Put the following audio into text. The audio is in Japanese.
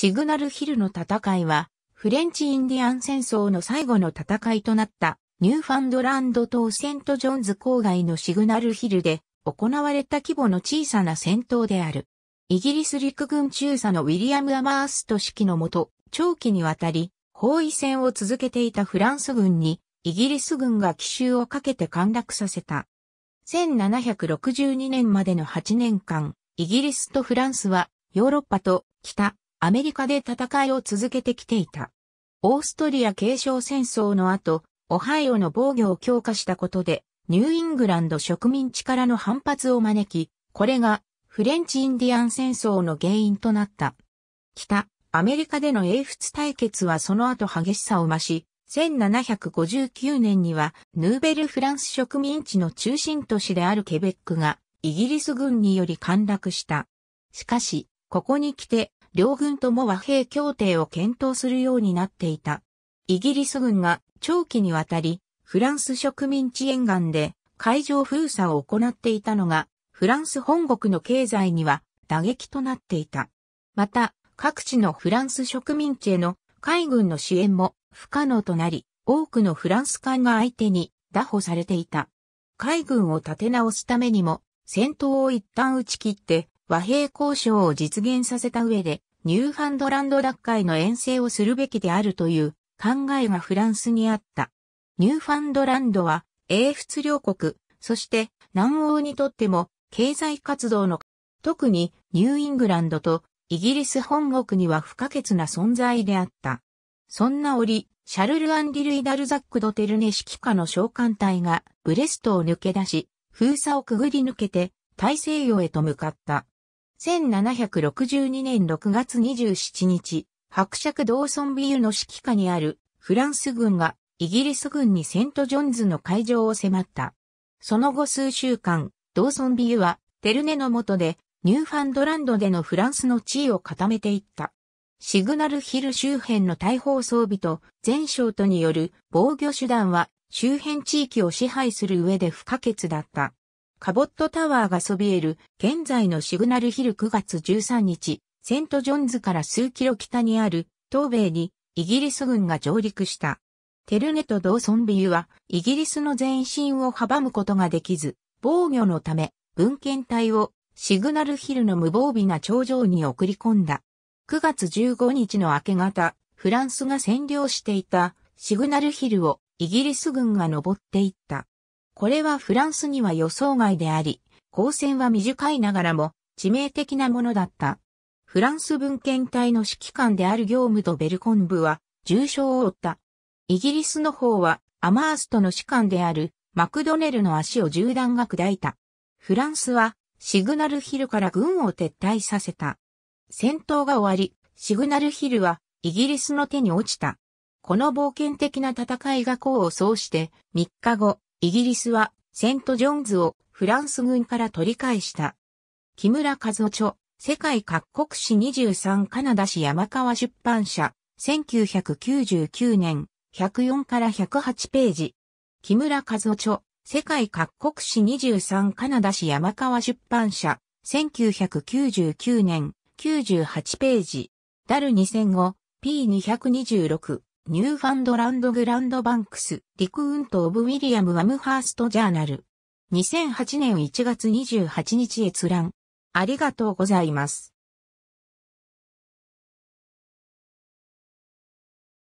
シグナルヒルの戦いは、フレンチ・インディアン戦争の最後の戦いとなったニューファンドランド島セントジョンズ郊外のシグナルヒルで行われた規模の小さな戦闘である。イギリス陸軍中佐のウィリアム・アマースト指揮のもと、長期にわたり包囲戦を続けていたフランス軍にイギリス軍が奇襲をかけて陥落させた。1762年までの8年間、イギリスとフランスはヨーロッパと北アメリカで戦いを続けてきていた。オーストリア継承戦争の後、オハイオの防御を強化したことで、ニューイングランド植民地からの反発を招き、これがフレンチ・インディアン戦争の原因となった。北アメリカでの英仏対決はその後激しさを増し、1759年にはヌーベルフランス植民地の中心都市であるケベックがイギリス軍により陥落した。しかし、ここに来て両軍とも和平協定を検討するようになっていた。イギリス軍が長期にわたりフランス植民地沿岸で海上封鎖を行っていたのがフランス本国の経済には打撃となっていた。また、各地のフランス植民地への海軍の支援も不可能となり、多くのフランス艦が相手に拿捕されていた。海軍を立て直すためにも、戦闘を一旦打ち切って和平交渉を実現させた上で、ニューファンドランド奪回の遠征をするべきであるという考えがフランスにあった。ニューファンドランドは英仏両国、そして南欧にとっても経済活動の特にニューイングランドとイギリス本国には不可欠な存在であった。そんな折、シャルル・アンリ・ルイ・ダルザック・ド・テルネ指揮下の小艦隊がブレストを抜け出し、封鎖をくぐり抜けて大西洋へと向かった。1762年6月27日、伯爵ドーソンビューの指揮下にあるフランス軍がイギリス軍にセントジョンズの開城を迫った。その後数週間、ドーソンビューはテルネの下でニューファンドランドでのフランスの地位を固めていった。シグナルヒル周辺の大砲装備と前哨とによる防御手段は周辺地域を支配する上で不可欠だった。カボットタワーがそびえる現在のシグナルヒル9月13日、セントジョンズから数キロ北にある東米にイギリス軍が上陸した。テルネとドーソンビューはイギリスの前進を阻むことができず、防御のため文献隊をシグナルヒルの無防備な頂上に送り込んだ。9月15日の明け方、フランスが占領していたシグナルヒルをイギリス軍が登っていった。これはフランスには予想外であり、光線は短いながらも致命的なものだった。フランス文献隊の指揮官である業務とベルコン部は重傷を負った。イギリスの方はアマーストの士官であるマクドネルの足を銃弾が砕いた。フランスはシグナルヒルから軍を撤退させた。戦闘が終わり、シグナルヒルはイギリスの手に落ちた。この冒険的な戦いが功を奏して3日後、イギリスはセントジョンズをフランス軍から取り返した。木村和夫著、世界各国史23カナダ史山川出版社、1999年、104から108ページ。木村和夫著、世界各国史23カナダ史山川出版社、1999年、98ページ。ダル2005 P226 ニューファンドランドグランドバンクスリクウント・オブ・ウィリアム・ワムハースト・ジャーナル。2008年1月28日閲覧。ありがとうございます。